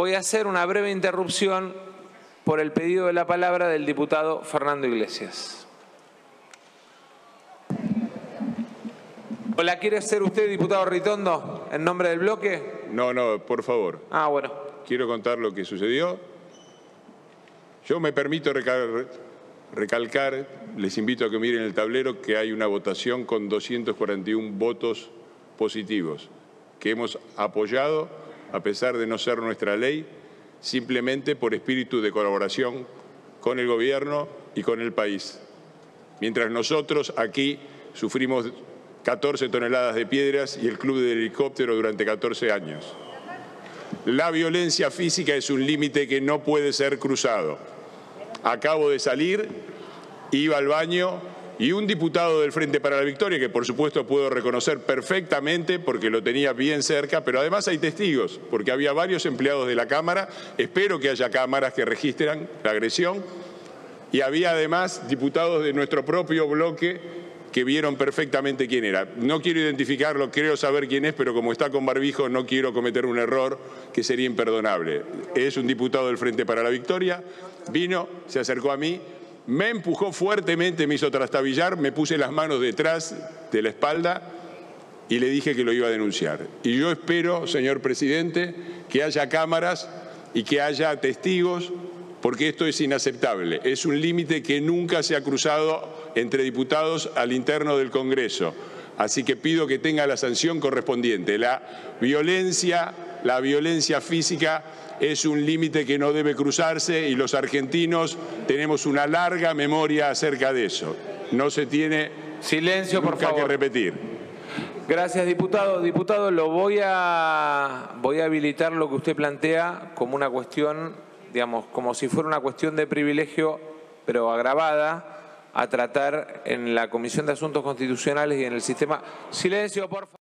voy a hacer una breve interrupción por el pedido de la palabra del diputado Fernando Iglesias. ¿O la quiere hacer usted, diputado Ritondo, en nombre del bloque? No, no, por favor. Ah, bueno. Quiero contar lo que sucedió. Yo me permito recal- recalcar, les invito a que miren el tablero, que hay una votación con 241 votos positivos, que hemos apoyado, a pesar de no ser nuestra ley, simplemente por espíritu de colaboración con el gobierno y con el país. Mientras nosotros aquí sufrimos 14 toneladas de piedras y el club del helicóptero durante 14 años. La violencia física es un límite que no puede ser cruzado. Acabo de salir, iba al baño y un diputado del Frente para la Victoria, que por supuesto puedo reconocer perfectamente porque lo tenía bien cerca, pero además hay testigos, porque había varios empleados de la Cámara, espero que haya cámaras que registren la agresión, y había además diputados de nuestro propio bloque que vieron perfectamente quién era. No quiero identificarlo, creo saber quién es, pero como está con barbijo no quiero cometer un error que sería imperdonable. Es un diputado del Frente para la Victoria, vino, se acercó a mí, me empujó fuertemente, me hizo trastabillar, me puse las manos detrás de la espalda y le dije que lo iba a denunciar. Y yo espero, señor presidente, que haya cámaras y que haya testigos porque esto es inaceptable. Es un límite que nunca se ha cruzado entre diputados al interno del Congreso. Así que pido que tenga la sanción correspondiente. La violencia, la violencia física es un límite que no debe cruzarse y los argentinos tenemos una larga memoria acerca de eso. No se tiene Silencio, por nunca que favor. repetir. Gracias, diputado. Diputado, lo voy a, voy a habilitar lo que usted plantea como una cuestión, digamos, como si fuera una cuestión de privilegio, pero agravada, a tratar en la Comisión de Asuntos Constitucionales y en el sistema. Silencio, por favor.